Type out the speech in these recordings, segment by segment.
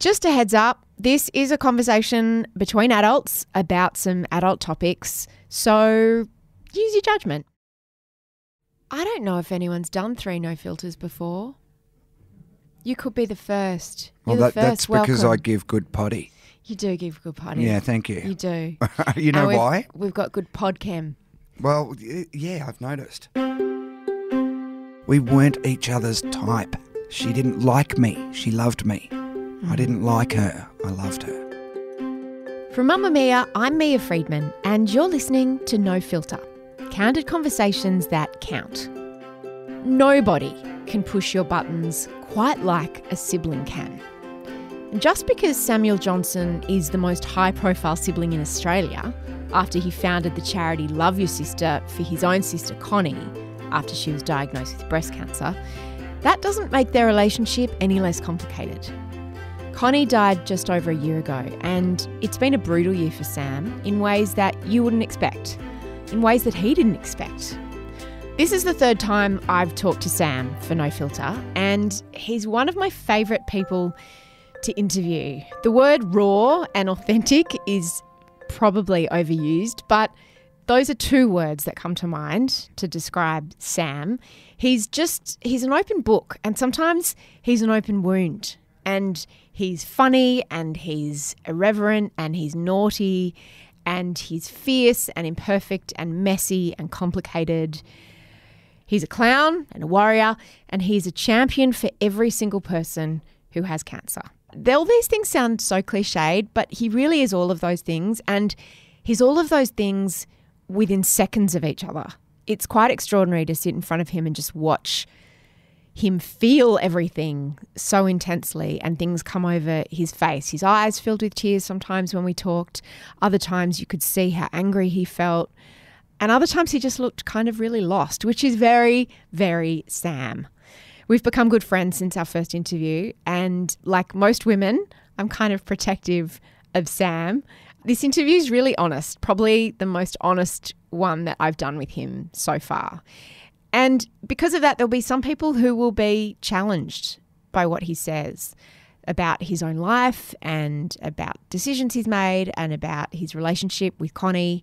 Just a heads up this is a conversation between adults about some adult topics, so use your judgment. I don't know if anyone's done three no filters before. You could be the first. Well, You're that, the that's first. because I give good potty. You do give good potty. Yeah, thank you. You do. you know we've- why? We've got good podcam. Well, yeah, I've noticed. We weren't each other's type. She didn't like me. She loved me. I didn't like her. I loved her. From Mamamia, I'm Mia Freedman, and you're listening to No Filter candid conversations that count. Nobody can push your buttons quite like a sibling can. Just because Samuel Johnson is the most high profile sibling in Australia, after he founded the charity Love Your Sister for his own sister Connie after she was diagnosed with breast cancer, that doesn't make their relationship any less complicated. Connie died just over a year ago, and it's been a brutal year for Sam in ways that you wouldn't expect, in ways that he didn't expect. This is the third time I've talked to Sam for No Filter, and he's one of my favourite people to interview. The word raw and authentic is probably overused, but those are two words that come to mind to describe Sam. He's just, he's an open book, and sometimes he's an open wound. And he's funny, and he's irreverent, and he's naughty, and he's fierce, and imperfect, and messy, and complicated. He's a clown and a warrior, and he's a champion for every single person who has cancer. All these things sound so cliched, but he really is all of those things, and he's all of those things within seconds of each other. It's quite extraordinary to sit in front of him and just watch him feel everything so intensely and things come over his face. His eyes filled with tears sometimes when we talked. Other times you could see how angry he felt. And other times he just looked kind of really lost, which is very, very Sam. We've become good friends since our first interview. And like most women, I'm kind of protective of Sam. This interview is really honest, probably the most honest one that I've done with him so far. And because of that, there'll be some people who will be challenged by what he says about his own life and about decisions he's made and about his relationship with Connie.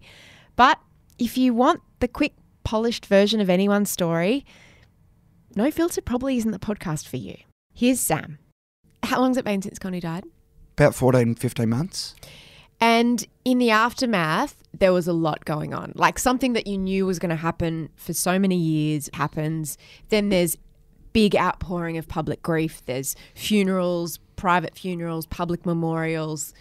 But if you want the quick, polished version of anyone's story, No Filter probably isn't the podcast for you. Here's Sam. How long's it been since Connie died? About 14, 15 months. And in the aftermath, there was a lot going on. Like something that you knew was going to happen for so many years happens. Then there's big outpouring of public grief. There's funerals, private funerals, public memorials.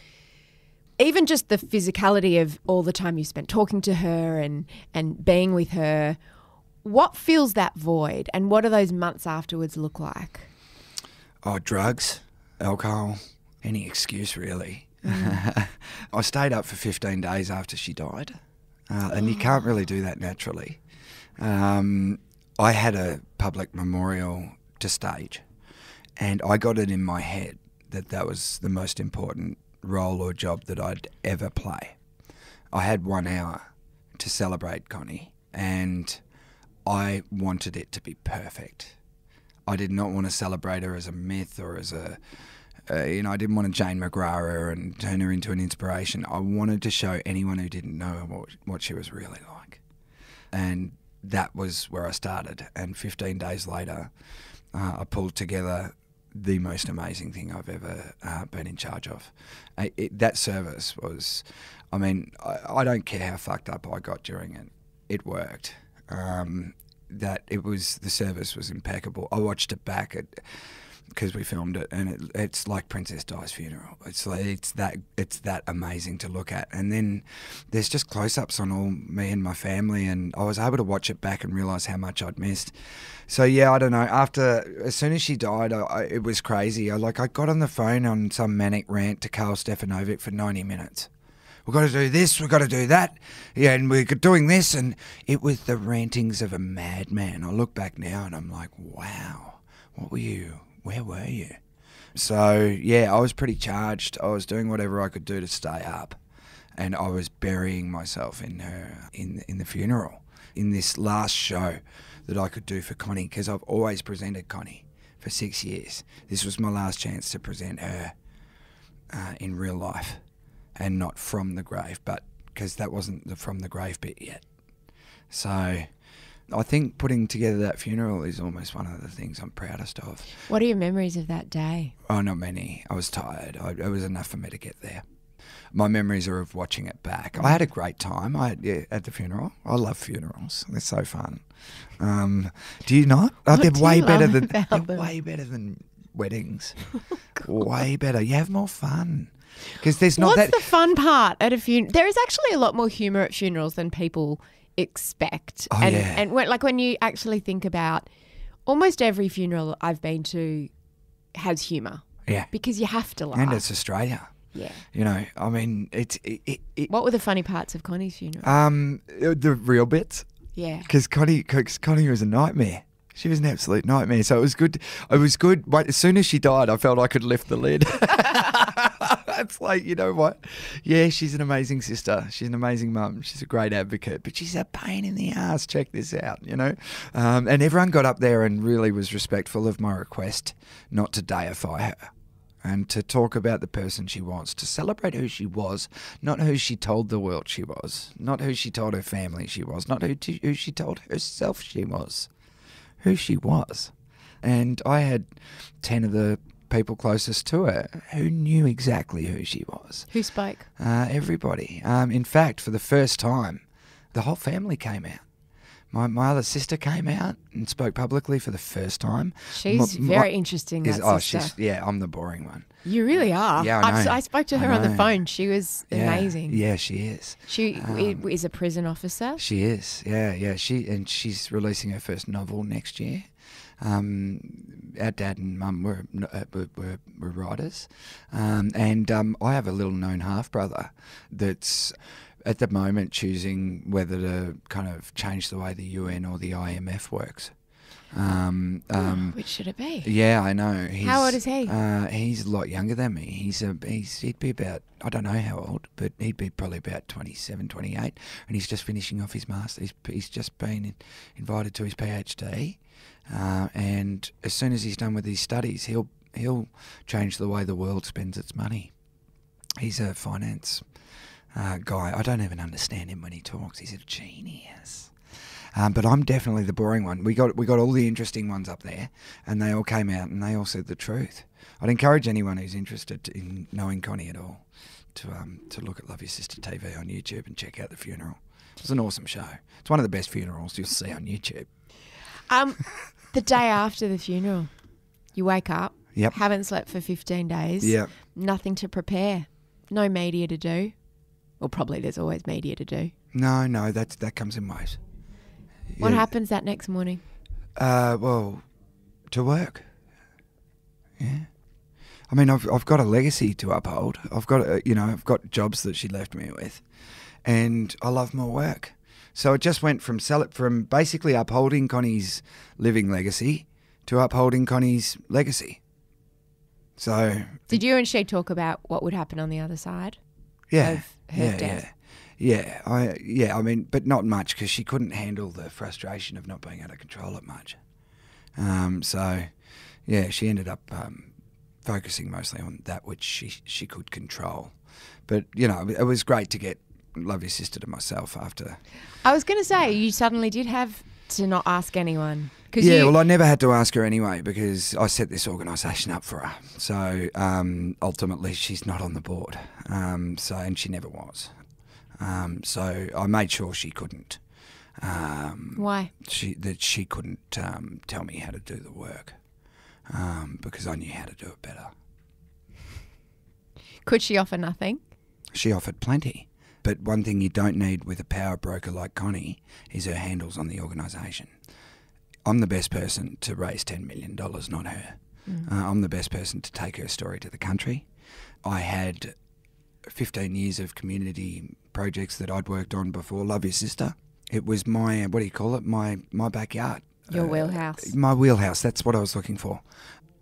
Even just the physicality of all the time you spent talking to her and, and being with her. What fills that void and what do those months afterwards look like? Oh, drugs, alcohol, any excuse really. I stayed up for 15 days after she died, uh, and you can't really do that naturally. Um, I had a public memorial to stage, and I got it in my head that that was the most important role or job that I'd ever play. I had one hour to celebrate Connie, and I wanted it to be perfect. I did not want to celebrate her as a myth or as a, uh, you know, I didn't want to Jane McGrath and turn her into an inspiration. I wanted to show anyone who didn't know what, what she was really like. And that was where I started. And 15 days later, uh, I pulled together the most amazing thing I've ever uh, been in charge of. I, it, that service was, I mean, I, I don't care how fucked up I got during it, it worked. Um, that it was the service was impeccable. I watched it back at because we filmed it, and it, it's like Princess Di's funeral. It's like it's that it's that amazing to look at, and then there's just close-ups on all me and my family, and I was able to watch it back and realize how much I'd missed. So yeah, I don't know. After as soon as she died, I, I, it was crazy. I like I got on the phone on some manic rant to Karl Stefanovic for 90 minutes. We've got to do this, we've got to do that. Yeah, and we're doing this. And it was the rantings of a madman. I look back now and I'm like, wow, what were you? Where were you? So, yeah, I was pretty charged. I was doing whatever I could do to stay up. And I was burying myself in her, in, in the funeral, in this last show that I could do for Connie, because I've always presented Connie for six years. This was my last chance to present her uh, in real life, and not from the grave, but because that wasn't the from the grave bit yet. So, I think putting together that funeral is almost one of the things I'm proudest of. What are your memories of that day? Oh, not many. I was tired. I, it was enough for me to get there. My memories are of watching it back. I had a great time. I yeah, at the funeral. I love funerals. They're so fun. Um, do you not? Oh, they're way better than they're them? way better than weddings. way better. You have more fun because there's not What's that. the fun part at a funeral? There is actually a lot more humor at funerals than people expect. Oh, and yeah. and when, like when you actually think about almost every funeral I've been to has humor yeah, because you have to laugh. and it's Australia. yeah. You know, I mean, it's it, it, it What were the funny parts of Connie's funeral? um the real bits. yeah. because Connie, cause Connie was a nightmare. She was an absolute nightmare. So it was good. It was good. But as soon as she died, I felt I could lift the lid. it's like you know what? Yeah, she's an amazing sister. She's an amazing mum. She's a great advocate, but she's a pain in the ass. Check this out, you know. Um, and everyone got up there and really was respectful of my request not to deify her. And to talk about the person she was, to celebrate who she was, not who she told the world she was, not who she told her family she was, not who, who she told herself she was who she was. And I had 10 of the people closest to her who knew exactly who she was. Who spoke? Uh, everybody. Um, in fact, for the first time, the whole family came out. My, my other sister came out and spoke publicly for the first time. She's My- very my- interesting. Is, oh, she's yeah. I'm the boring one. You really are. Yeah, I know. I spoke to her on the phone. She was Yeah, amazing. Yeah, she is. She Um, is a prison officer. She is, yeah, yeah. She and she's releasing her first novel next year. Um, our dad and mum were uh, were, were, were writers, um, and um, I have a little known half brother that's at the moment choosing whether to kind of change the way the UN or the IMF works. Um, um, Which should it be? yeah, I know. He's, How old is he? Uh, he's a lot younger than me. He's a he's he'd be about I don't know how old, but he'd be probably about 27, 28, and he's just finishing off his master. He's he's just been in, invited to his PhD, uh, and as soon as he's done with his studies, he'll he'll change the way the world spends its money. He's a finance uh, guy. I don't even understand him when he talks. He's a genius. Um, but I'm definitely the boring one. We got we got all the interesting ones up there, and they all came out and they all said the truth. I'd encourage anyone who's interested in knowing Connie at all to um, to look at Love Your Sister TV on YouTube and check out the funeral. It's an awesome show. It's one of the best funerals you'll see on YouTube. Um, the day after the funeral, you wake up, Yep. haven't slept for 15 days, Yep. nothing to prepare, no media to do. Well, probably there's always media to do. No, no, that's that comes in waves. What Yeah. happens that next morning? Uh, well, to work. Yeah. I mean, I've I've got a legacy to uphold. I've got uh, you know I've got jobs that she left me with, and I love my work. So it just went from sell it from basically upholding Connie's living legacy to upholding Connie's legacy. So Did you and she talk about what would happen on the other side? yeah, of her yeah, death. yeah, yeah. I yeah. I mean, but not much because she couldn't handle the frustration of not being able to control it much. Um, so yeah, she ended up um, focusing mostly on that which she she could control. But you know, it was great to get love your sister to myself after. I was going to say, you suddenly did have to not ask anyone. Yeah, you, well, I never had to ask her anyway because I set this organisation up for her. So um, ultimately, she's not on the board. Um, so and she never was. Um, so I made sure she couldn't. Um, Why? she that she couldn't um, tell me how to do the work um, because I knew how to do it better. Could she offer nothing? She offered plenty, but one thing you don't need with a power broker like Connie is her handles on the organisation. I'm the best person to raise $10 million, not her. Uh, I'm the best person to take her story to the country. I had 15 years of community projects that I'd worked on before Love Your Sister. It was my, what do you call it, my, my backyard. Your Uh, wheelhouse. My wheelhouse, that's what I was looking for.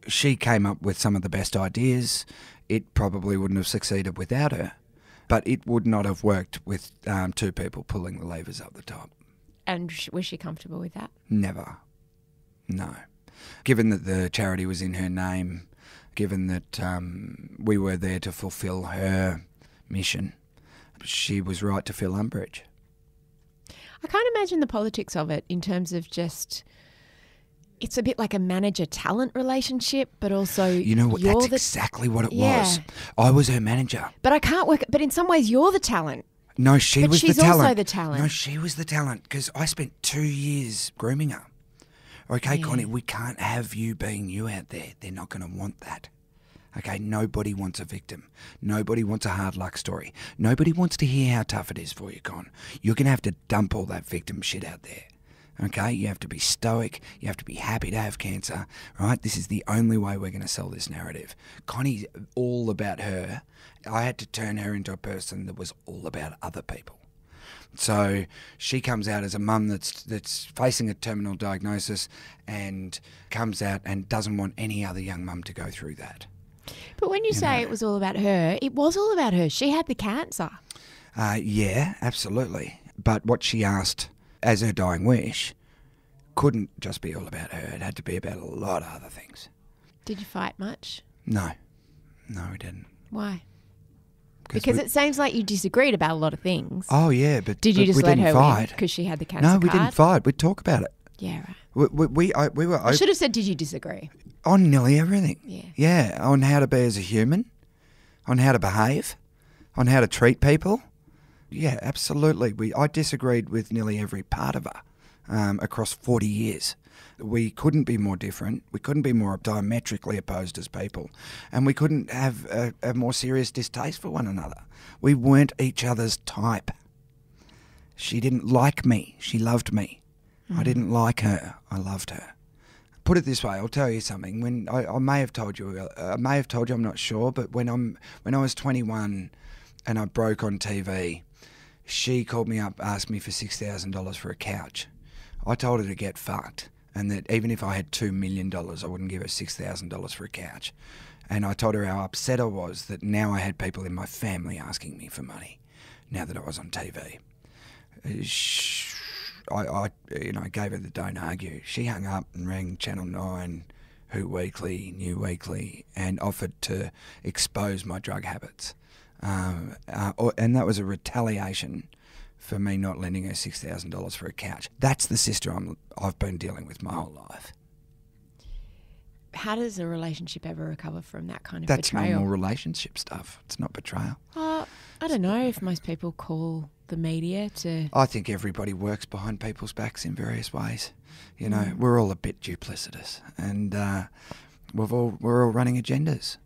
She came up with some of the best ideas. It probably wouldn't have succeeded without her, but it would not have worked with um, two people pulling the levers up the top. And was she comfortable with that? Never. No. Given that the charity was in her name, given that um, we were there to fulfil her mission, she was right to feel umbrage. I can't imagine the politics of it in terms of just. It's a bit like a manager talent relationship, but also You know what? You're That's the, exactly what it Yeah. was. I was her manager. but I can't work. But in some ways, you're the talent. No, she But was she's the talent. also the talent. No, she was the talent because I spent two years grooming her. Okay, Yeah. Connie, we can't have you being you out there. They're not going to want that. Okay, nobody wants a victim. Nobody wants a hard luck story. Nobody wants to hear how tough it is for you, Con. You're going to have to dump all that victim shit out there. Okay, you have to be stoic. You have to be happy to have cancer, right? This is the only way we're going to sell this narrative. Connie's all about her. I had to turn her into a person that was all about other people. So she comes out as a mum that's that's facing a terminal diagnosis and comes out and doesn't want any other young mum to go through that. But when you, say know. it was all about her, it was all about her. She had the cancer. Uh, yeah, absolutely. But what she asked as her dying wish couldn't just be all about her. It had to be about a lot of other things. Did you fight much? No, no, we didn't. Why? Because it seems like you disagreed about a lot of things. Oh yeah, but Did you but just we let her fight? because she had the cancer No, we card? didn't fight. We'd talk about it. Yeah, right. We we, we, I, we were I should have said, did you disagree? on nearly everything. Yeah. Yeah, on how to be as a human, on how to behave, on how to treat people. Yeah, absolutely. We I disagreed with nearly every part of her um, across forty years. We couldn't be more different. We couldn't be more diametrically opposed as people, and we couldn't have a, a more serious distaste for one another. We weren't each other's type. She didn't like me. She loved me. I didn't like her. I loved her put it this way, I'll tell you something. When I, I may have told you, uh, I may have told you, I'm not sure, but when I'm when I was 21 and I broke on TV, she called me up, asked me for six thousand dollars for a couch. I told her to get fucked, and that even if I had two million dollars, I wouldn't give her six thousand dollars for a couch. And I told her how upset I was that now I had people in my family asking me for money, now that I was on TV. Uh, I, I, you know, gave her the don't argue. She hung up and rang Channel Nine, Who Weekly, New Weekly, and offered to expose my drug habits. Um, uh, or, and that was a retaliation for me not lending her six thousand dollars for a couch. That's the sister I'm, I've been dealing with my whole life. How does a relationship ever recover from that kind of That's betrayal? normal relationship stuff. It's not betrayal. Uh, I don't know if most people call the media to. I think everybody works behind people's backs in various ways. You know, Mm. we're all a bit duplicitous, and uh, we've all we're all running agendas.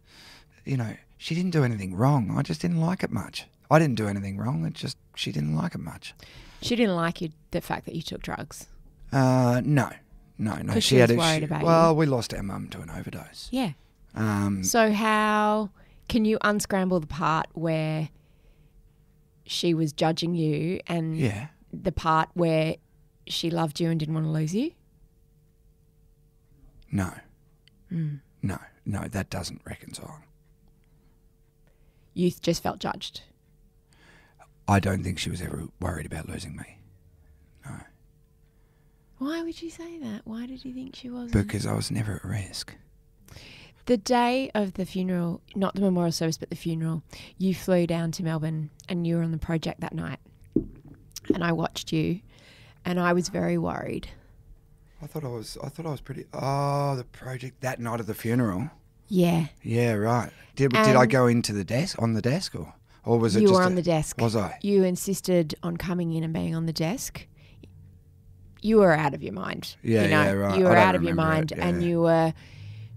You know, she didn't do anything wrong. I just didn't like it much. I didn't do anything wrong. It just she didn't like it much. She didn't like you, the fact that you took drugs. Uh, no, no, no. She, she had was a, worried she- about you. Well, we lost our mum to an overdose. Yeah. Um, So how can you unscramble the part where she was judging you and yeah. the part where she loved you and didn't want to lose you? No. Mm. No, no, that doesn't reconcile. You just felt judged. I don't think she was ever worried about losing me. No. Why would you say that? Why did you think she wasn't? Because I was never at risk. The day of the funeral, not the memorial service, but the funeral, you flew down to Melbourne and you were on the project that night. And I watched you and I was very worried. I thought I was. I thought I was pretty. Oh, the project that night of the funeral. Yeah. Yeah, right. Did did I um, go into the desk on the desk or or was it you just were a- on the desk. Was I? You insisted on coming in and being on the desk. You were out of your mind. Yeah, you know, yeah, right. You were out of your mind it, and you were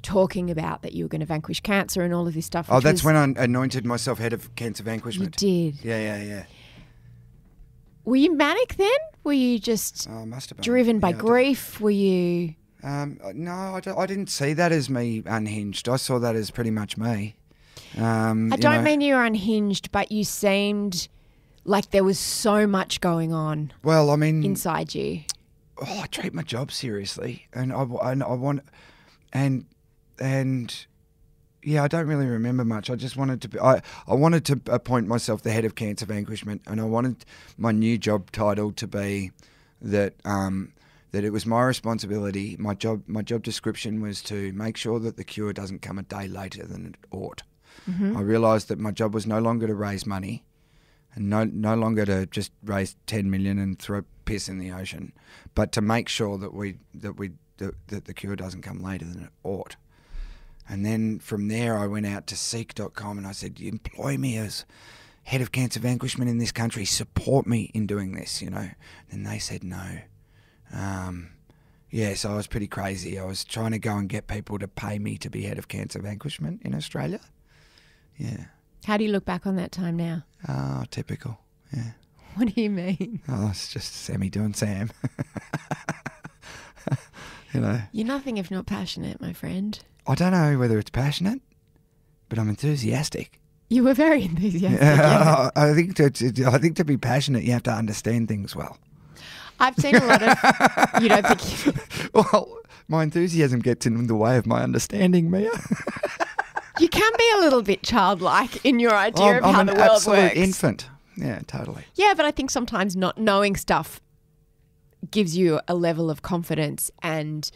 talking about that you were going to vanquish cancer and all of this stuff. Oh, that's when I anointed myself head of cancer vanquishment. you did. Yeah, yeah, yeah. Were you manic then? Were you just Oh, must have been driven by I grief? Were you? Um, no, I, I didn't see that as me unhinged. I saw that as pretty much me. Um, I don't know. mean you were unhinged, but you seemed like there was so much going on Well, I mean, inside you. oh, I treat my job seriously, and I, and I want, and and yeah, I don't really remember much. I just wanted to be, I I wanted to appoint myself the head of cancer vanquishment, and I wanted my new job title to be that um, that it was my responsibility. My job, my job description was to make sure that the cure doesn't come a day later than it ought. Mm-hmm. I realised that my job was no longer to raise money, and no no longer to just raise ten million and throw piss in the ocean, but to make sure that we that we that, that the cure doesn't come later than it ought. And then from there, I went out to seek.com and I said, employ me as head of cancer vanquishment in this country, support me in doing this, you know. And they said no. Um, yeah, so I was pretty crazy. I was trying to go and get people to pay me to be head of cancer vanquishment in Australia. Yeah. How do you look back on that time now? Oh, typical. Yeah. What do you mean? Oh, it's just Sammy doing Sam. you know, You're nothing if not passionate, my friend. I don't know whether it's passionate, but I'm enthusiastic. You were very enthusiastic. yeah. I think to, to, I think to be passionate, you have to understand things well. I've seen a lot of. You don't think Well, my enthusiasm gets in the way of my understanding, Mia. you can be a little bit childlike in your idea I'm, of I'm how the world absolute works. infant. Yeah, totally. Yeah, but I think sometimes not knowing stuff gives you a level of confidence and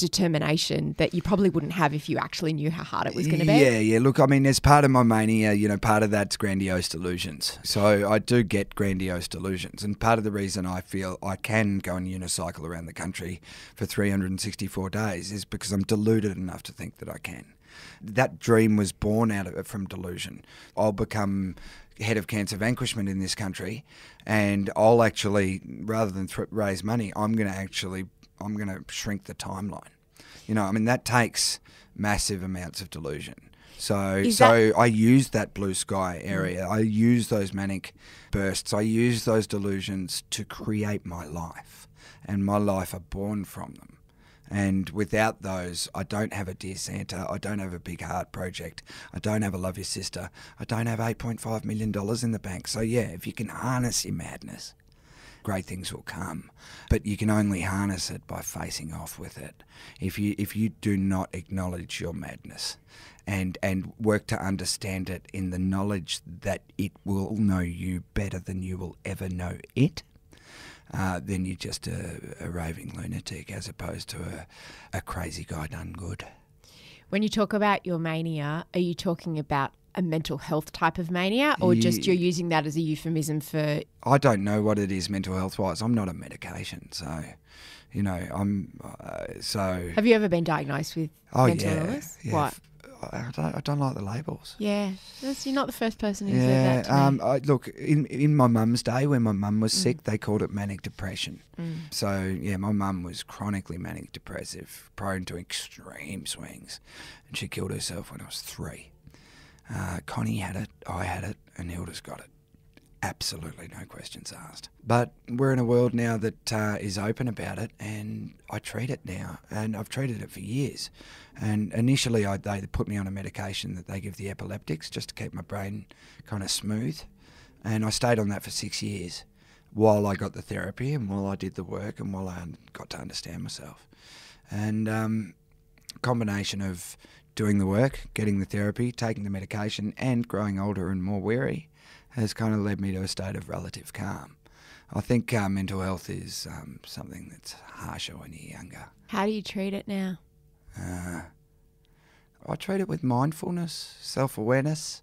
determination that you probably wouldn't have if you actually knew how hard it was going to be. Yeah, yeah. Look, I mean, as part of my mania, you know, part of that's grandiose delusions. So I do get grandiose delusions. And part of the reason I feel I can go and unicycle around the country for 364 days is because I'm deluded enough to think that I can. That dream was born out of it from delusion. I'll become head of cancer vanquishment in this country and I'll actually rather than th- raise money I'm going to actually I'm going to shrink the timeline you know I mean that takes massive amounts of delusion so so I use that blue sky area mm. I use those manic bursts I use those delusions to create my life and my life are born from them and without those, I don't have a Dear Santa. I don't have a big heart project. I don't have a Love Your Sister. I don't have $8.5 million in the bank. So, yeah, if you can harness your madness, great things will come. But you can only harness it by facing off with it. If you, if you do not acknowledge your madness and, and work to understand it in the knowledge that it will know you better than you will ever know it, uh, then you're just a, a raving lunatic as opposed to a, a crazy guy done good. When you talk about your mania, are you talking about a mental health type of mania or just you're using that as a euphemism for I don't know what it is mental health wise. I'm not a medication, so you know I'm. Uh, so Have you ever been diagnosed with oh mental yeah, illness? yeah. What? I don't, I don't like the labels. Yeah, that's, you're not the first person who Yeah, said that to um. I, look in in my mum's day when my mum Mm. was sick, they called it manic depression. Mm. So yeah, my mum was chronically manic depressive, prone to extreme swings, and she killed herself when I was three. Uh, Connie had it, I had it, and Hilde's got it. Absolutely no questions asked. But we're in a world now that uh, is open about it, and I treat it now, and I've treated it for years. And initially, I, they put me on a medication that they give the epileptics just to keep my brain kind of smooth, and I stayed on that for six years while I got the therapy and while I did the work and while I got to understand myself. And um, combination of doing the work, getting the therapy, taking the medication, and growing older and more weary has kind of led me to a state of relative calm. I think uh, mental health is um, something that's harsher when you're younger. How do you treat it now? Uh, I treat it with mindfulness, self awareness.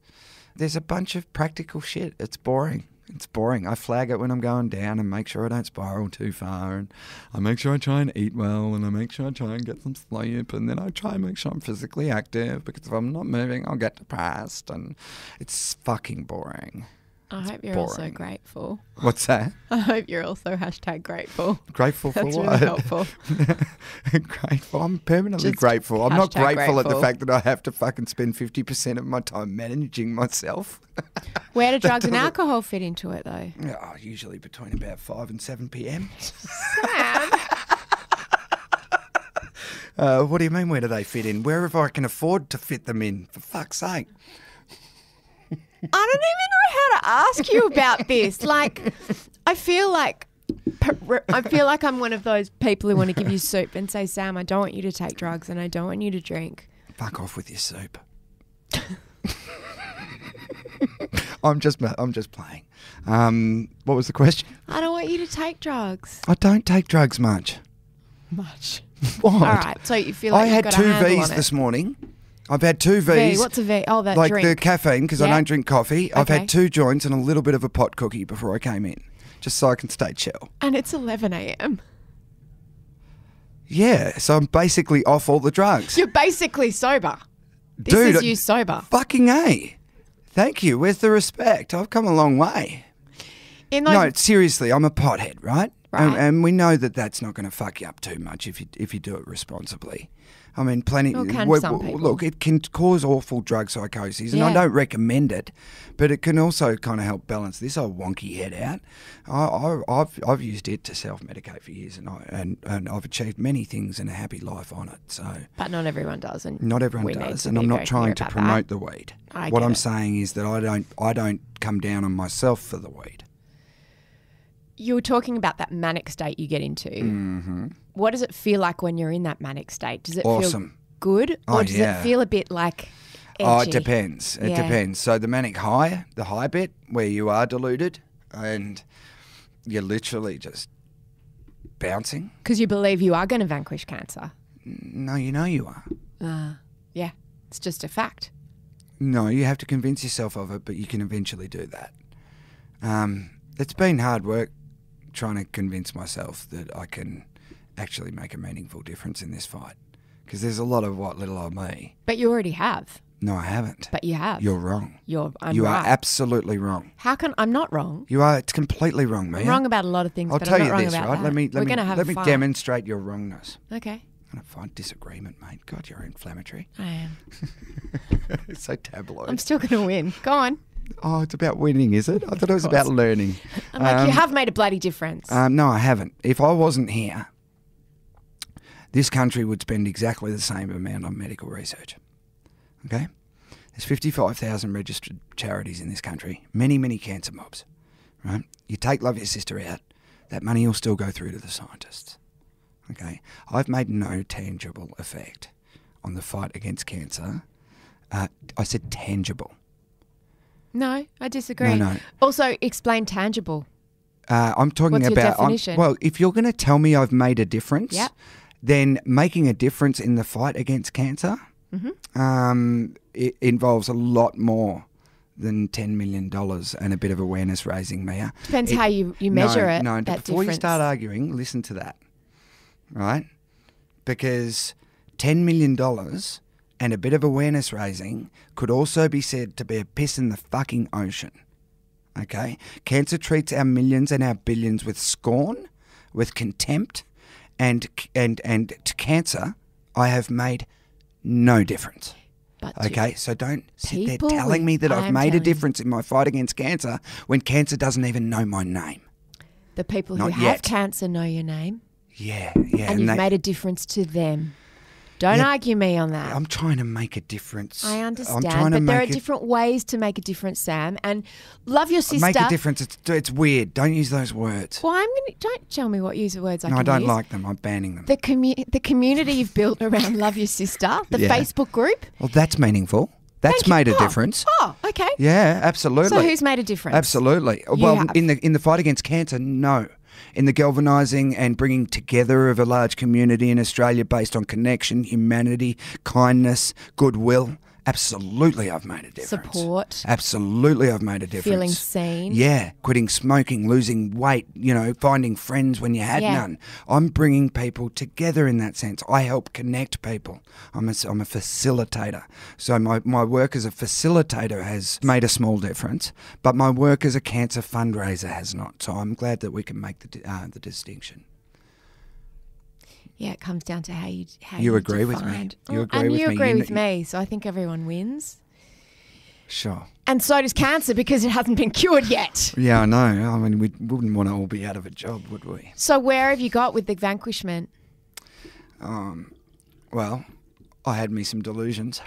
There's a bunch of practical shit. It's boring. It's boring. I flag it when I'm going down and make sure I don't spiral too far. And I make sure I try and eat well and I make sure I try and get some sleep. And then I try and make sure I'm physically active because if I'm not moving, I'll get depressed. And it's fucking boring. I hope you're also grateful. What's that? I hope you're also hashtag grateful. Grateful for That's what? really helpful. grateful. I'm permanently Just grateful. I'm not hashtag grateful, at the fact that I have to fucking spend 50% of my time managing myself. Where do drugs and alcohol fit into it, though? Oh, usually between about 5 and 7 p.m. Sam, Uh, what do you mean, where do they fit in? Wherever I can afford to fit them in, for fuck's sake. I don't even know how to ask you about this. Like, I feel like I feel like I'm one of those people who want to give you soup and say, Sam, I don't want you to take drugs and I don't want you to drink. Fuck off with your soup. I'm just I'm just playing. Um, what was the question? I don't want you to take drugs. I don't take drugs much. Much. What? All right. So you feel like I had two V's this morning. I've had two V. V's. What's a V? Oh, that like drink. the caffeine because I don't drink coffee. I've Okay. had two joints and a little bit of a pot cookie before I came in, just so I can stay chill. and it's 11 a.m. Yeah, so I'm basically off all the drugs. You're basically sober. This Dude, is you sober. Fucking A. Thank you. Where's the respect? I've come a long way. In No, seriously, I'm a pothead, right? And, Right. and we know that that's not going to fuck you up too much if you if you do it responsibly. I mean, plenty. Well, can we- some we- people. Look, it can cause awful drug psychosis, and I don't recommend it, but it can also kind of help balance this old wonky head out. I, I, I've I've used it to self medicate for years, and I and, and I've achieved many things and a happy life on it. So. but not everyone does. And Not everyone does, and I'm not trying to promote that. the weed. I what I'm it. saying is that I don't I don't come down on myself for the weed. You were talking about that manic state you get into. Mm-hmm. What does it feel like when you're in that manic state? Does it feel good, or Oh, does yeah. it feel a bit like? Oh, it depends. It Yeah. depends. So the manic high, the high bit, where you are deluded and you're literally just bouncing. Because you believe you are going to vanquish cancer. No, you know you are. Uh, yeah, it's just a fact. No, you have to convince yourself of it, but you can eventually do that. Um, it's been hard work trying to convince myself that I can actually make a meaningful difference in this fight. Because there's a lot of what little old me. But you already have. No, I haven't. But you have. You're wrong. You're. I'm you right. are absolutely wrong. How can I'm not wrong? You are it's completely wrong, Mia. I'm wrong about a lot of things, I'll but tell I'm not you this, right? that. Let me let We're me gonna have let me fight. demonstrate your wrongness. Okay, I don't find disagreement, mate. God, you're inflammatory. I am. it's so tabloid. I'm still going to win. Go on. oh, it's about winning, is it? I thought it was about learning. I'm like, you Um, have made a bloody difference. Um, no, I haven't. If I wasn't here, this country would spend exactly the same amount on medical research. Okay? There's 55,000 registered charities in this country, many, many cancer mobs. Right? You take Love Your Sister out, that money will still go through to the scientists. Okay? I've made no tangible effect on the fight against cancer. Uh, I said tangible. no, I disagree. No, no. Also, explain tangible. Uh, I'm talking What's your about. I'm- well, if you're going to tell me I've made a difference, Yep. Then making a difference in the fight against cancer Mm-hmm. um, it involves a lot more than ten million dollars and a bit of awareness raising, Mia. Depends It- how you, you measure no, it. No, that before you start arguing, listen to that, right? Because ten million dollars and a bit of awareness raising could also be said to be a piss in the fucking ocean. Okay, cancer treats our millions and our billions with scorn, with contempt, and and and to cancer, I have made no difference. But Okay, so don't sit there telling me that I've made a difference in my fight against cancer when cancer doesn't even know my name. the people who Not have cancer know your name, Yeah, yeah. and you've they- made a difference to them. Don't Yeah, argue me on that. I'm trying to make a difference. I I'm understand, trying to but there are different ways to make a difference, Sam. And love your sister. Make a difference. It's, it's weird. Don't use those words. Well, I'm gonna don't tell me what use the words I no, I don't use. like them. I'm banning them. the commu- the community you've built around Love Your Sister, the Yeah. Facebook group. well, that's meaningful. That's Thank you. made a Oh, difference. Oh, okay. Yeah, absolutely. So who's made a difference? Absolutely. well, have. in the in the fight against cancer, no. In the galvanising and bringing together of a large community in Australia based on connection, humanity, kindness, goodwill, absolutely, I've made a difference. Support. Absolutely, I've made a difference. Feeling seen. Yeah, quitting smoking, losing weight, you know, finding friends when you had Yeah. none. I'm bringing people together in that sense. I help connect people. I'm a, I'm a facilitator. So my, my work as a facilitator has made a small difference, but my work as a cancer fundraiser has not. So I'm glad that we can make the, uh, the distinction. Yeah, it comes down to how you how You you, agree with me. You Oh, agree and with you me. agree You with me. So I think everyone wins. Sure. And so does cancer because it hasn't been cured yet. Yeah, I know. I mean, we wouldn't want to all be out of a job, would we? So where have you got with the vanquishment? Um, well, I had me some delusions.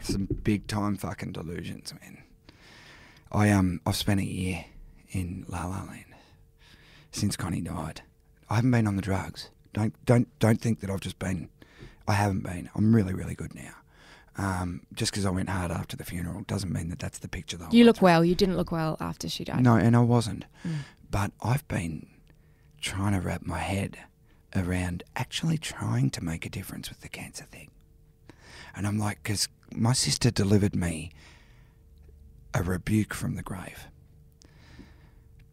Some big time fucking delusions, man. I um I've spent a year in La La Land since Connie died. I haven't been on the drugs. Don't don't don't think that I've just been. I haven't been. I'm really really good now. Um, just because I went hard after the funeral doesn't mean that that's the picture. That I You look well. You didn't look well after she died. No, and I wasn't. Mm. But I've been trying to wrap my head around actually trying to make a difference with the cancer thing. And I'm like, because my sister delivered me a rebuke from the grave.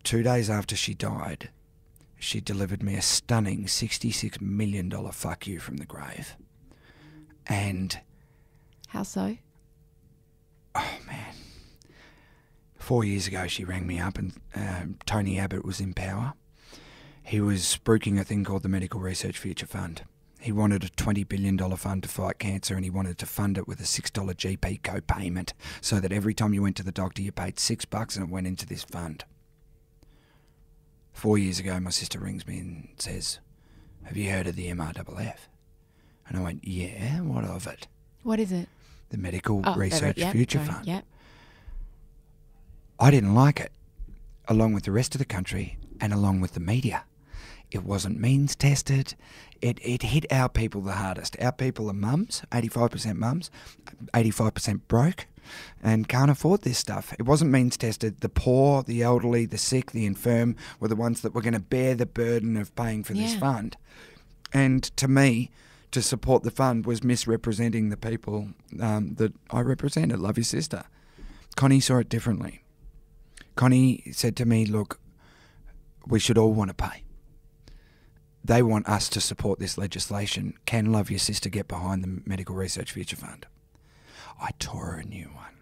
Two days after she died, she delivered me a stunning $66 million fuck you from the grave. And How so? oh man, four years ago she rang me up and um, Tony Abbott was in power. He was spruiking a thing called the Medical Research Future Fund. He wanted a $20 billion fund to fight cancer and he wanted to fund it with a $6 GP co-payment so that every time you went to the doctor you paid six bucks and it went into this fund. Four years ago my sister rings me and says, have you heard of the MRFF? And I went, yeah, what of it? What is it? The Medical Oh, Research yep, Future right, Fund. Yep. I didn't like it, along with the rest of the country and along with the media. It wasn't means tested. It, it hit our people the hardest. Our people are mums, 85% mums, 85% broke, and can't afford this stuff. It wasn't means tested. The poor, the elderly, the sick, the infirm were the ones that were going to bear the burden of paying for this fund. And to me, to support the fund was misrepresenting the people um, that I represented. Love your sister. Connie saw it differently. Connie said to me, Look, we should all want to pay. They want us to support this legislation. Can Love Your Sister get behind the Medical Research Future Fund? I tore a new one.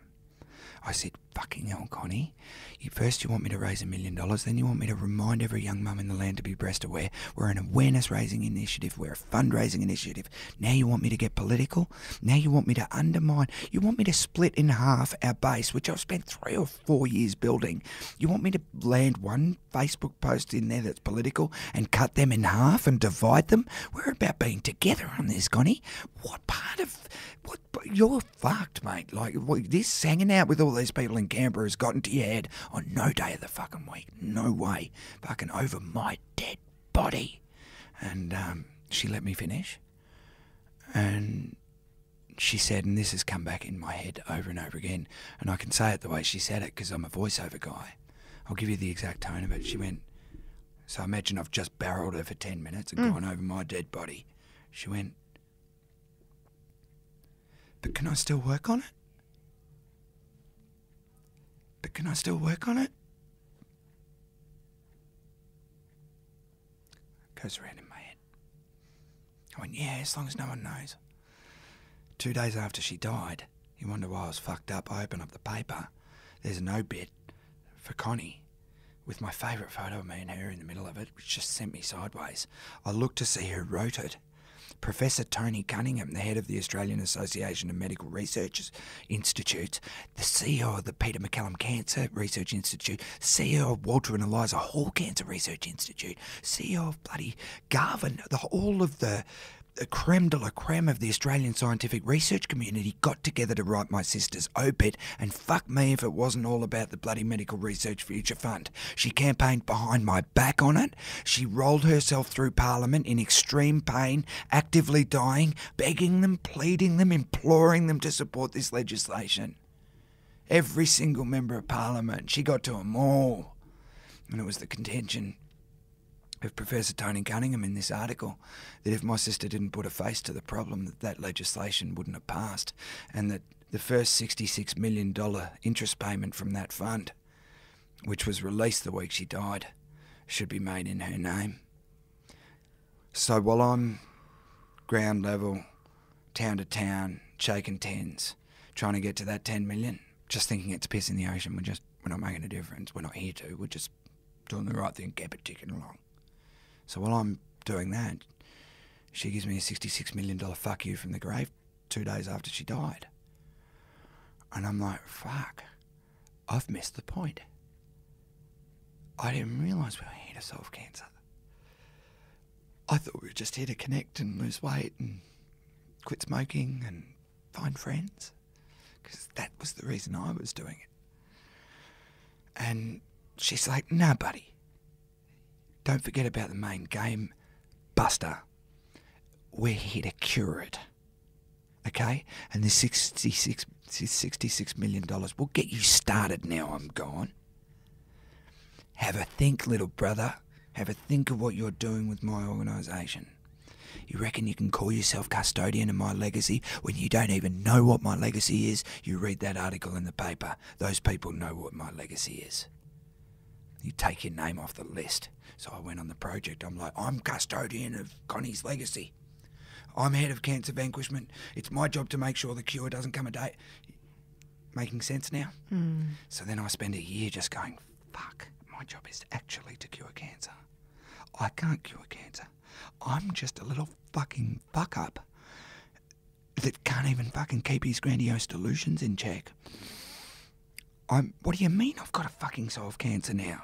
I said, fucking hell, Connie. You, first you want me to raise a million dollars, then you want me to remind every young mum in the land to be breast aware. We're an awareness raising initiative, we're a fundraising initiative. Now you want me to get political? Now you want me to undermine? You want me to split in half our base, which I've spent three or four years building? You want me to land one Facebook post in there that's political and cut them in half and divide them? We're about being together on this, Connie. What part of what you're fucked, mate? Like what, this hanging out with all these people in Canberra has gotten to your head on no day of the fucking week. No way. Fucking over my dead body. And um, she let me finish. And she said, and this has come back in my head over and over again, and I can say it the way she said it because I'm a voiceover guy. I'll give you the exact tone of it. She went, So imagine I've just barreled her for 10 minutes and gone over my dead body. She went, But can I still work on it? But can I still work on it? Goes around in my head. I went, Yeah, as long as no one knows. Two days after she died, you wonder why I was fucked up. I open up the paper. There's an obit for Connie with my favourite photo of me and her in the middle of it, which just sent me sideways. I looked to see who wrote it. Professor Tony Cunningham, the head of the Australian Association of Medical Research Institutes, the CEO of the Peter MacCallum Cancer Research Institute, CEO of Walter and Eliza Hall Cancer Research Institute, CEO of bloody Garvan, the, all of the, the creme de la creme of the Australian scientific research community got together to write my sister's obit, and fuck me if it wasn't all about the bloody Medical Research Future Fund. She campaigned behind my back on it. She rolled herself through Parliament in extreme pain, actively dying, begging them, pleading them, imploring them to support this legislation. Every single member of Parliament, she got to them all. And it was the contention of Professor Tony Cunningham in this article that if my sister didn't put a face to the problem, that that legislation wouldn't have passed, and that the first $66 million interest payment from that fund, which was released the week she died, should be made in her name. So while I'm ground level, town to town, shaking tens, trying to get to that 10 million, just thinking it's piss in the ocean, we're just, we're not making a difference. We're not here to. We're just doing the right thing, keep it ticking along. So while I'm doing that, she gives me a $66 million fuck you from the grave two days after she died. And I'm like, fuck, I've missed the point. I didn't realise we were here to solve cancer. I thought we were just here to connect and lose weight and quit smoking and find friends. Because that was the reason I was doing it. And she's like, nah, buddy. Don't forget about the main game, Buster. We're here to cure it. Okay? And the 66, $66 million will get you started now I'm gone. Have a think, little brother. Have a think of what you're doing with my organisation. You reckon you can call yourself custodian of my legacy when you don't even know what my legacy is? You read that article in the paper. Those people know what my legacy is. You take your name off the list. So I went on the project. I'm like, I'm custodian of Connie's legacy. I'm head of cancer vanquishment. It's my job to make sure the cure doesn't come a day. Making sense now? Hmm. So then I spend a year just going, fuck, my job is actually to cure cancer. I can't cure cancer. I'm just a little fucking fuck up that can't even fucking keep his grandiose delusions in check. I'm. What do you mean I've got to fucking solve cancer now?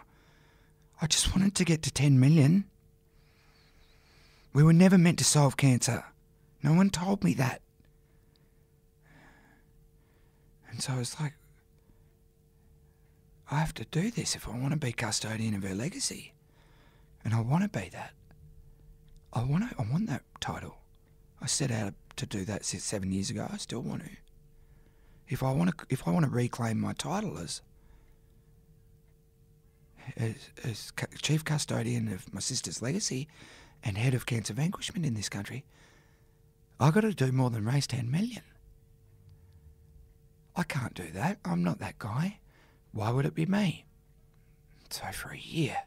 I just wanted to get to 10 million. We were never meant to solve cancer. No one told me that. And so I was like, I have to do this if I want to be custodian of her legacy. And I want to be that. I want to, I want that title. I set out to do that seven years ago. I still want to. If I want to, if I want to reclaim my title as as, as chief custodian of my sister's legacy and head of cancer vanquishment in this country, I got to do more than raise ten million. I can't do that. I'm not that guy. Why would it be me? So for a year,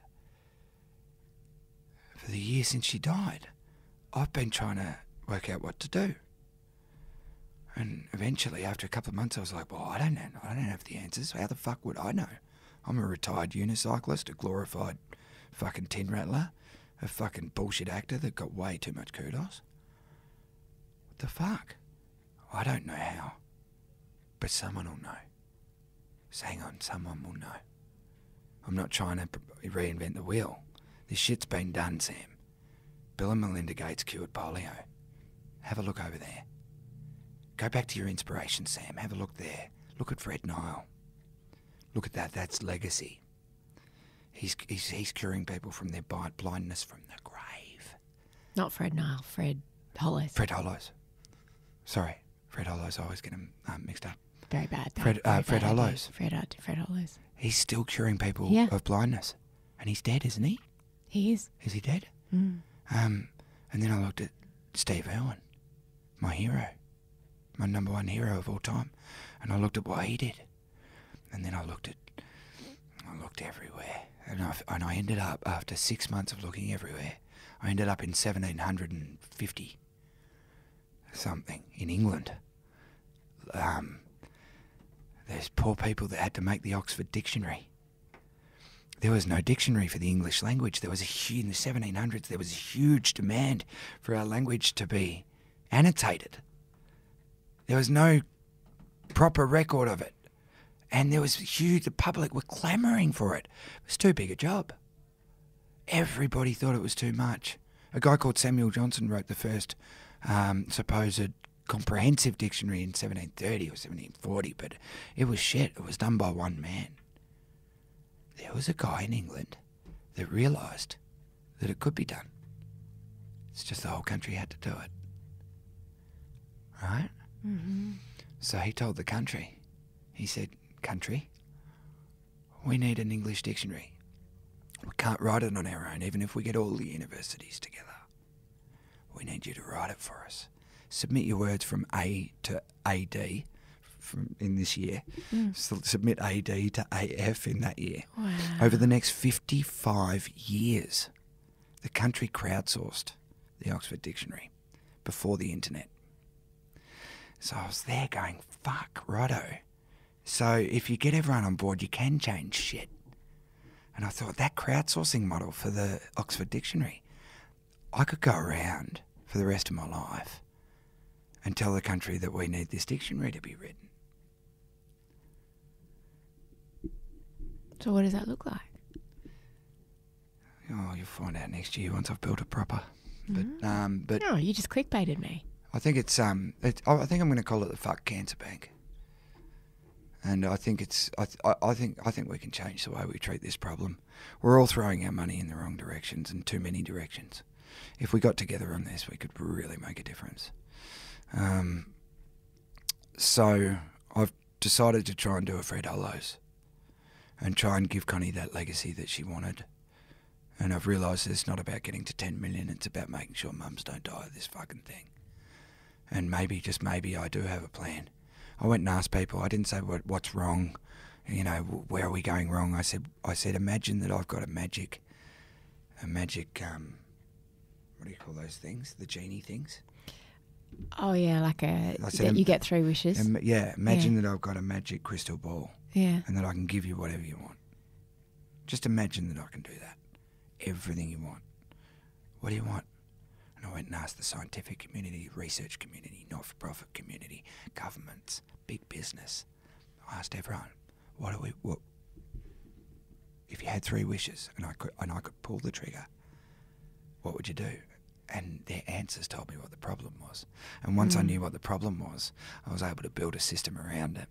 for the year since she died, I've been trying to work out what to do. And eventually, after a couple of months, I was like, "Well, I don't know. I don't have the answers. How the fuck would I know? I'm a retired unicyclist, a glorified fucking tin rattler, a fucking bullshit actor that got way too much kudos. What the fuck? I don't know how, but someone will know. Hang on, someone will know. I'm not trying to reinvent the wheel. This shit's been done, Sam. Bill and Melinda Gates cured polio. Have a look over there. Go back to your inspiration, Sam. Have a look there. Look at Fred Nile. Look at that. That's legacy. He's, he's, he's curing people from their blindness from the grave. Not Fred Nile, Fred Hollows. Fred Hollows. Sorry, Fred Hollows. I always get him um, mixed up. Very bad. bad Fred- uh, very Fred bad. Hollows. Fred, uh, Fred Hollows. He's still curing people Yeah. of blindness. And he's dead, isn't he? He is. Is he dead? Mm. Um, and then I looked at Steve Irwin, my hero, my number one hero of all time, and I looked at what he did, and then I looked at, I looked everywhere, and I and I ended up after six months of looking everywhere, I ended up in 1750 something in England. Um, there's poor people that had to make the Oxford Dictionary there was no dictionary for the English language. There was a in the 1700s. There was a huge demand for our language to be annotated. There was no proper record of it, and there was huge. The public were clamouring for it. It was too big a job. Everybody thought it was too much. A guy called Samuel Johnson wrote the first um, supposed comprehensive dictionary in 1730 or 1740, but it was shit. It was done by one man there was a guy in England that realised that it could be done. It's just the whole country had to do it. Right? Mm-hmm. So he told the country, he said, Country, we need an English dictionary. We can't write it on our own, even if we get all the universities together. We need you to write it for us. Submit your words from A to AD from in this year. Hmm. So submit AD to AF in that year. Wow. Over the next 55 years, the country crowdsourced the Oxford Dictionary before the internet. So I was there going, fuck, righto. So if you get everyone on board, you can change shit. And I thought that crowdsourcing model for the Oxford Dictionary, I could go around for the rest of my life and tell the country that we need this dictionary to be written. So what does that look like? Oh, you'll find out next year once I've built it proper. But um, but No, you just clickbaited me. I think it's um, it, I think I'm going to call it the fuck cancer bank. And I think it's I, I think I think we can change the way we treat this problem. We're all throwing our money in the wrong directions and too many directions. If we got together on this, we could really make a difference. Um, so I've decided to try and do a Fred Hollows, and try and give Connie that legacy that she wanted. And I've realised it's not about getting to 10 million, it's about making sure mums don't die of this fucking thing. And maybe, just maybe, I do have a plan. I went and asked people, I didn't say what, what's wrong, you know, where are we going wrong? I said, I said, imagine that I've got a magic, a magic, um, what do you call those things? The genie things? Oh yeah, like a I said, that you um, get three wishes. Im- yeah, imagine that I've got a magic crystal ball yeah. and that I can give you whatever you want. Just imagine that I can do that. Everything you want. What do you want? And I went and asked the scientific community, research community, not for profit community, governments, big business. I asked everyone, what do we what if you had three wishes and I could and I could pull the trigger, what would you do? And their answers told me what the problem was. And once I hmm. knew what the problem was, I was able to build a system around it.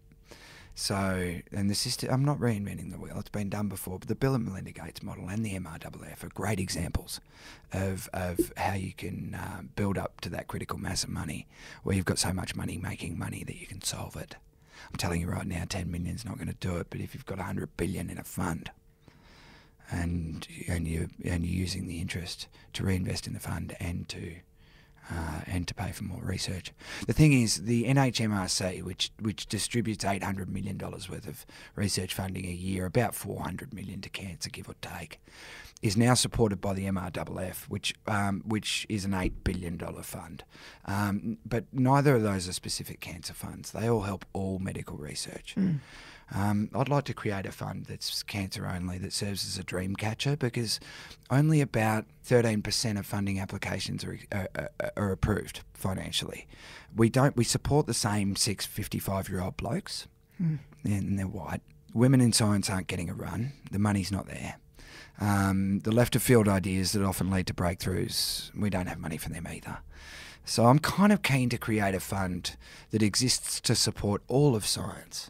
So, and the system, I'm not reinventing the wheel, it's been done before, but the Bill and Melinda Gates model and the MRFF are great examples of, of how you can uh, build up to that critical mass of money where you've got so much money making money that you can solve it. I'm telling you right now, 10 million is not going to do it, but if you've got 100 billion in a fund, and and you and you're using the interest to reinvest in the fund and to uh, and to pay for more research. The thing is, the NHMRC, which which distributes eight hundred million dollars worth of research funding a year, about four hundred million to cancer, give or take, is now supported by the MRFF, which um, which is an eight billion dollar fund. Um, but neither of those are specific cancer funds. They all help all medical research. Um, I'd like to create a fund that's cancer only that serves as a dream catcher because only about 13% of funding applications are, are, are- are approved financially. We don't. We support the same six 55 year old blokes, and they're white. Women in science aren't getting a run. The money's not there. Um, the left of field ideas that often lead to breakthroughs, we don't have money for them either. So I'm kind of keen to create a fund that exists to support all of science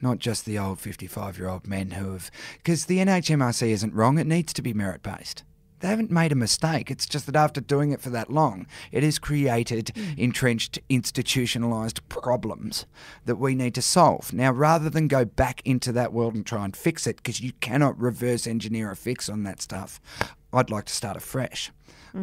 not just the old 55 year old men who have. Because the NHMRC isn't wrong, it needs to be merit based. They haven't made a mistake. It's just that after doing it for that long, it has created hmm. entrenched, institutionalised problems that we need to solve. Now, rather than go back into that world and try and fix it, because you cannot reverse engineer a fix on that stuff, I'd like to start afresh.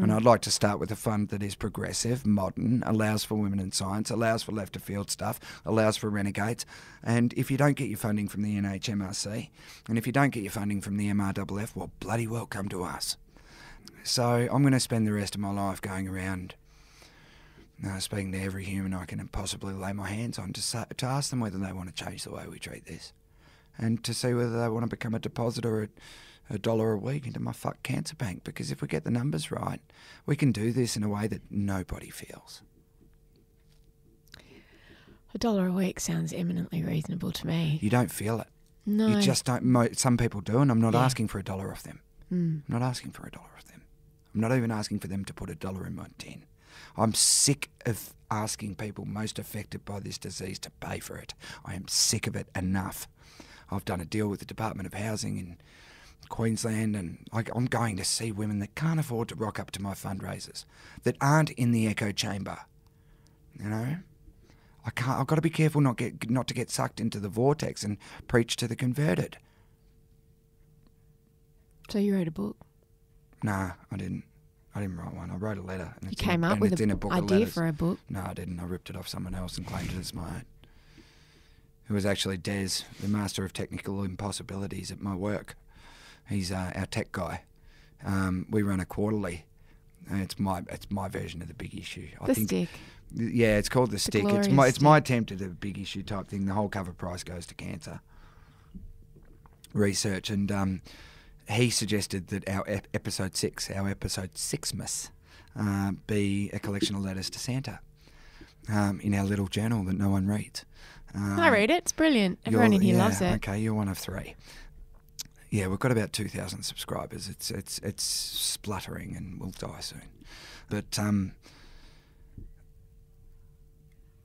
And I'd like to start with a fund that is progressive, modern, allows for women in science, allows for left of field stuff, allows for renegades. And if you don't get your funding from the NHMRC, and if you don't get your funding from the MRFF, well, bloody well come to us. So I'm going to spend the rest of my life going around uh, speaking to every human I can possibly lay my hands on to, sa- to ask them whether they want to change the way we treat this and to see whether they want to become a depositor at a dollar a week into my fuck cancer bank. Because if we get the numbers right, we can do this in a way that nobody feels. A dollar a week sounds eminently reasonable to me. You don't feel it. no. You just don't. Mo- some people do, and I'm not Yeah. asking for a dollar off them. Mm. I'm not asking for a dollar off them. I'm not even asking for them to put a dollar in my tin. I'm sick of asking people most affected by this disease to pay for it. I am sick of it enough. I've done a deal with the Department of Housing in Queensland, and I, I'm going to see women that can't afford to rock up to my fundraisers, that aren't in the echo chamber. You know, I can't. I've got to be careful not get not to get sucked into the vortex and preach to the converted. So you wrote a book. Nah, I didn't. I didn't write one. I wrote a letter. And You it's in- came up with it's an in a book idea for a book. No, I didn't. I ripped it off someone else and claimed it as my own. It was actually Des, the master of technical impossibilities at my work. He's uh, our tech guy. Um, we run a quarterly. And it's my it's my version of the big issue. I The think stick. yeah, it's called the, stick. It's my it's my attempt at a big issue type thing. The whole cover price goes to cancer research, and um, he suggested that our ep- episode six, our episode Sixmas, uh, be a collection of letters to Santa um, in our little journal that no one reads. Um, I read it. It's brilliant. Everyone in here yeah, loves it. Okay, you're one of three. Yeah, we've got about two thousand subscribers. It's it's it's spluttering and we'll die soon. But um,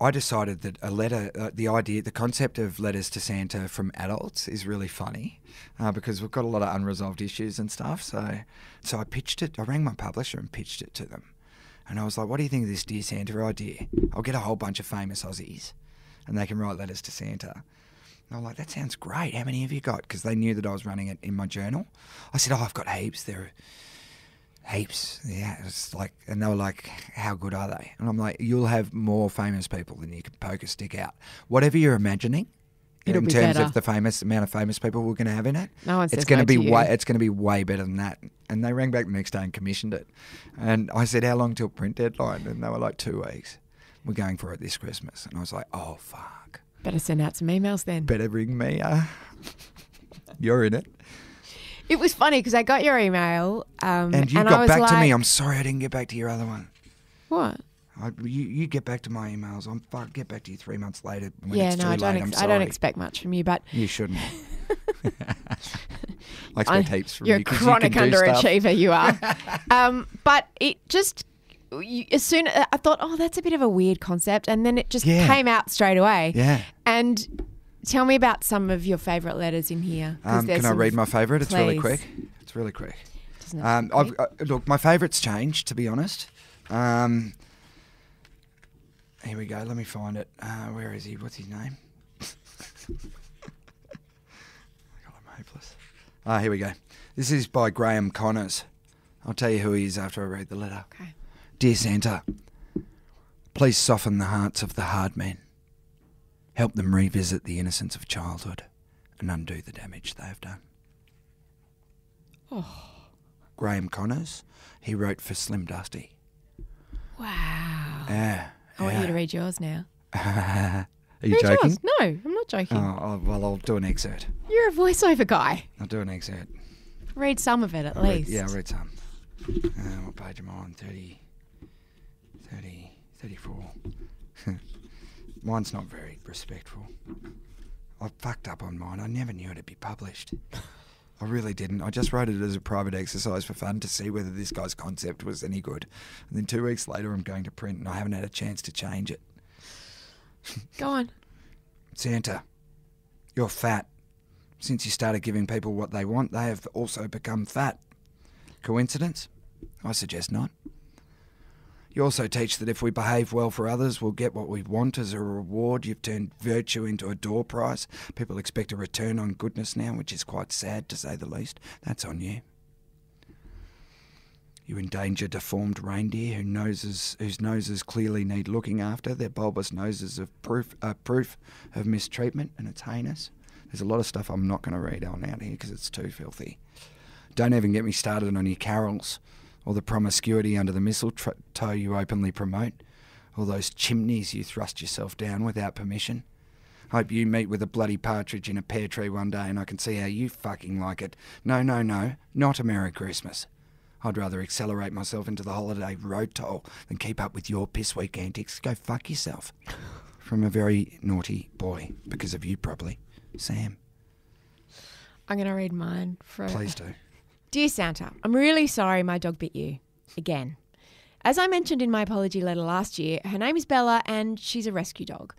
I decided that a letter, uh, the idea, the concept of letters to Santa from adults is really funny uh, because we've got a lot of unresolved issues and stuff. So, so I pitched it. I rang my publisher and pitched it to them, and I was like, "What do you think of this Dear Santa idea? I'll get a whole bunch of famous Aussies, and they can write letters to Santa." And were like, that sounds great. How many have you got? Because they knew that I was running it in my journal. I said, oh, I've got heaps. There are heaps. Yeah. It's like, and they were like, how good are they? And I'm like, you'll have more famous people than you can poke a stick out. Whatever you're imagining, It'll in terms better. of the famous amount of famous people we're going to have in it, No one it's going no to be to way it's going to be way better than that. And they rang back the next day and commissioned it. And I said, how long till print deadline? And they were like two weeks. We're going for it this Christmas. And I was like, oh fuck, Better send out some emails then. better ring me. Uh. You're in it, It was funny because I got your email. Um, and you I got was back to me. I'm sorry I didn't get back to your other one. What? I, you, you get back to my emails. I'm fuck. Get back to you three months later when yeah, it's no, too I don't. late. I'm Ex- sorry. I don't expect much from you, but You shouldn't. I expect heaps from you're you a 'cause chronic you can do stuff. underachiever. You are. um, but it just you, as soon I thought, oh, that's a bit of a weird concept, and then it just Yeah. came out straight away. Yeah. And tell me about some of your favourite letters in here. Um, can I read my favourite? It's really quick. It's really quick. Um, uh, look, my favourites changed, to be honest. Um, here we go. Let me find it. Uh, where is he? What's his name? God, I'm hopeless. Ah, here we go. This is by Graeme Connors. I'll tell you who he is after I read the letter. okay. Dear Santa, please soften the hearts of the hard men. Help them revisit the innocence of childhood and undo the damage they have done. Oh. Graeme Connors, he wrote for Slim Dusty. Wow. Yeah. I want you to read yours now. Are you read joking? yours. No, I'm not joking. Oh, oh, well, I'll do an excerpt. You're a voiceover guy. I'll do an excerpt. Read some of it at I'll read- least. yeah, I'll read some. Uh, what page am I on? 30, 30, 34. Mine's not very respectful. I fucked up on mine. I never knew it'd be published. I really didn't. I just wrote it as a private exercise for fun to see whether this guy's concept was any good. And then two weeks later, I'm going to print and I haven't had a chance to change it. Go on. Santa, you're fat. Since you started giving people what they want, they have also become fat. Coincidence? I suggest not. You also teach that if we behave well for others, we'll get what we want as a reward. You've turned virtue into a door prize. People expect a return on goodness now, which is quite sad to say the least. That's on you. You endanger deformed reindeer who noses, whose noses clearly need looking after. Their bulbous noses are proof, uh, proof of mistreatment, and it's heinous. There's a lot of stuff I'm not going to read on out here because it's too filthy. Don't even get me started on your carols or the promiscuity under the mistletoe you openly promote, or those chimneys you thrust yourself down without permission. Hope you meet with a bloody partridge in a pear tree one day and I can see how you fucking like it. No, no, no, not a Merry Christmas. I'd rather accelerate myself into the holiday road toll than keep up with your piss week antics. Go fuck yourself. From a very naughty boy, because of you probably. Sam, I'm going to read mine. For please do. Dear Santa, I'm really sorry my dog bit you. Again. As I mentioned in my apology letter last year, her name is Bella and she's a rescue dog.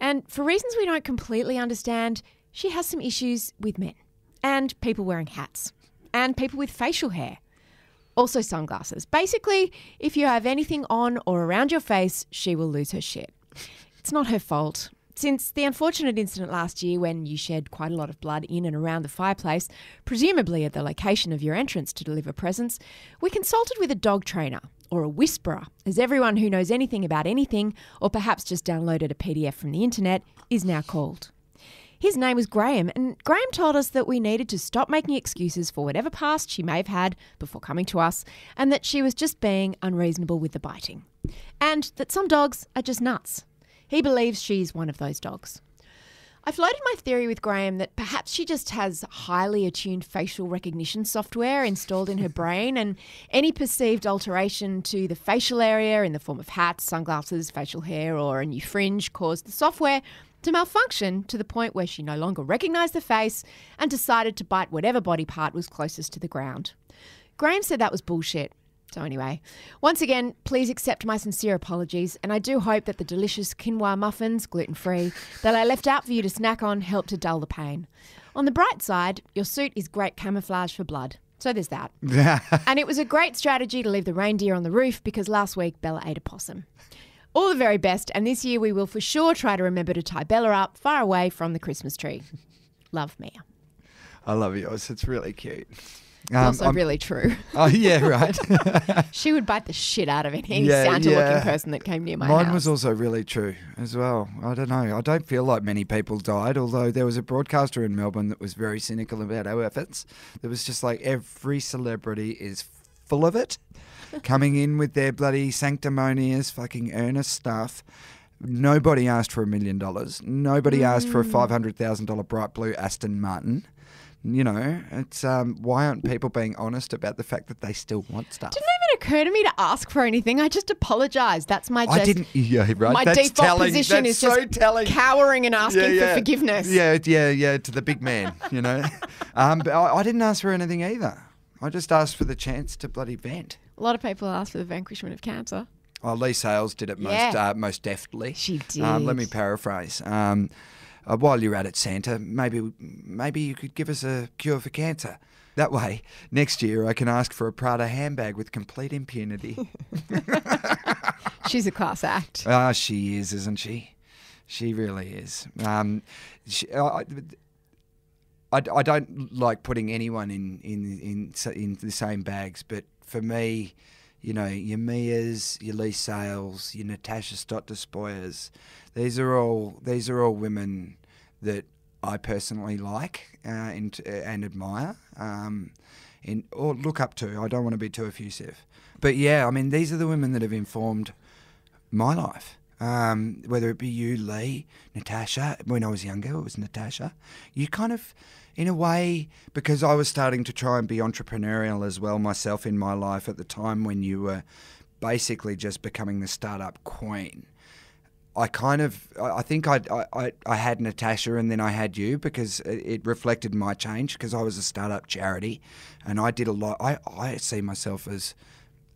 And for reasons we don't completely understand, she has some issues with men and people wearing hats and people with facial hair. Also, sunglasses. Basically, if you have anything on or around your face, she will lose her shit. It's not her fault. Since the unfortunate incident last year when you shed quite a lot of blood in and around the fireplace, presumably at the location of your entrance to deliver presents, we consulted with a dog trainer, or a whisperer, as everyone who knows anything about anything, or perhaps just downloaded a PDF from the internet, is now called. His name was Graham, and Graham told us that we needed to stop making excuses for whatever past she may have had before coming to us, and that she was just being unreasonable with the biting. And that some dogs are just nuts. He believes she's one of those dogs. I floated my theory with Graham that perhaps she just has highly attuned facial recognition software installed in her brain, and any perceived alteration to the facial area in the form of hats, sunglasses, facial hair, or a new fringe caused the software to malfunction to the point where she no longer recognised the face and decided to bite whatever body part was closest to the ground. Graham said that was bullshit. So, anyway, once again, please accept my sincere apologies, and I do hope that the delicious quinoa muffins, gluten free, that I left out for you to snack on help to dull the pain. On the bright side, your suit is great camouflage for blood. So there's that. and it was a great strategy to leave the reindeer on the roof because last week Bella ate a possum. All the very best. And this year we will for sure try to remember to tie Bella up far away from the Christmas tree. Love Mia. I love yours. It's really cute. Um, also I'm- really true. Oh yeah, right. she would bite the shit out of any Yeah, Santa-looking yeah. person that came near my Mine house. was also really true as well. I don't know. I don't feel like many people died, although there was a broadcaster in Melbourne that was very cynical about our efforts. There was just like every celebrity is full of it, coming in with their bloody sanctimonious, fucking earnest stuff. Nobody asked for a million dollars. Nobody asked for a five hundred thousand dollar bright blue Aston Martin. You know, it's um, why aren't people being honest about the fact that they still want stuff? Didn't even occur to me to ask for anything. I just apologised. That's my just I didn't. Yeah, right. my That's default telling. position That's is so just telling. cowering and asking for forgiveness. Yeah, yeah, yeah, to the big man, you know. um, but I, I didn't ask for anything either. I just asked for the chance to bloody vent. A lot of people ask for the vanquishment of cancer. Oh, Leigh Sales did it most Yeah. uh, most deftly. She Um, let me paraphrase. Um, uh, while you're at it, Santa, maybe maybe you could give us a cure for cancer. That way, next year I can ask for a Prada handbag with complete impunity. She's a class act. Ah, she is, isn't she? She really is. Um, she, I, I, I don't like putting anyone in, in, in, in the same bags, but for me, you know, your Mias, your Leigh Sales, your Natasha Stott Despojas, these are all these are all women that I personally like uh, and, and admire. Um, or look up to. I don't want to be too effusive, but yeah, I mean these are the women that have informed my life. Um, whether it be you, Leigh, Natasha, when I was younger, it was Natasha. You kind of, in a way, because I was starting to try and be entrepreneurial as well myself in my life at the time when you were basically just becoming the startup queen. I kind of, I think I, I, I had Natasha and then I had you because it reflected my change because I was a startup charity and I did a lot. I, I see myself as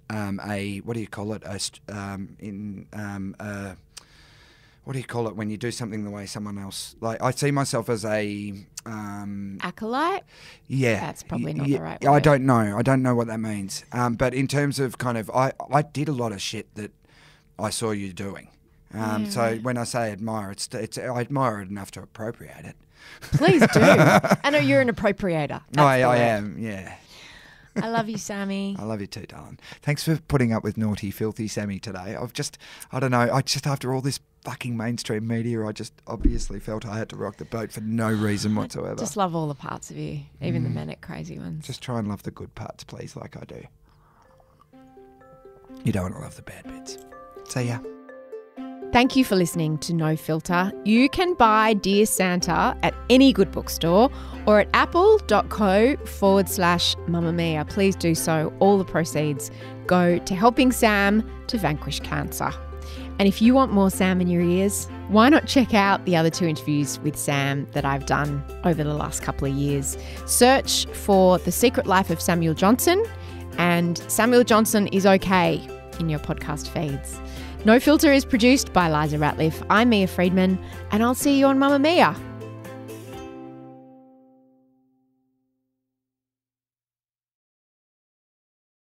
um, a, what do you call it? A, um, in, um, uh, what do you call it when you do something the way someone else, like I see myself as a, um, Acolyte? yeah, That's probably not yeah, the right I don't know. I don't know what that means. Um, but in terms of kind of, I, I did a lot of shit that I saw you doing. Um, So when I say admire, it's, it's I admire it enough to appropriate it. Please do. I know you're an appropriator. That's I, I am. Yeah, I love you, Sammy. I love you too, darling. Thanks for putting up with naughty, filthy Sammy today. I've just, I don't know. I just after all this fucking mainstream media, I just obviously felt I had to rock the boat for no reason whatsoever. Just Just, love all the parts of you, even the mm. manic crazy ones. Just try and love the good parts, please, like I do. You don't want to love the bad bits. See ya. Thank you for listening to No Filter. You can buy Dear Santa at any good bookstore or at apple.co forward slash Mamamia. Please do so. All the proceeds go to helping Sam to vanquish cancer. And if you want more Sam in your ears, why not check out the other two interviews with Sam that I've done over the last couple of years? Search for The Secret Life of Samuel Johnson and Samuel Johnson is okay in your podcast feeds. No Filter is produced by Liza Ratliff. I'm Mia Freedman, and I'll see you on Mamamia.